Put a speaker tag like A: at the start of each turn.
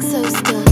A: So stuff.